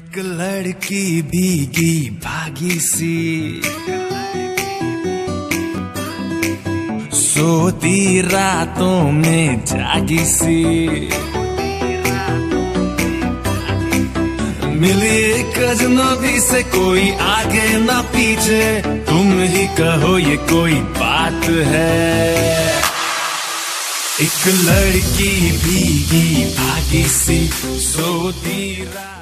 एक लड़की भीगी भागी सी। सोती रातों में जागी सी। मिली एक अजनबी से कोई आगे ना पीछे। तुम ही कहो ये कोई बात है। एक लड़की भीगी भागी सी, सोती रात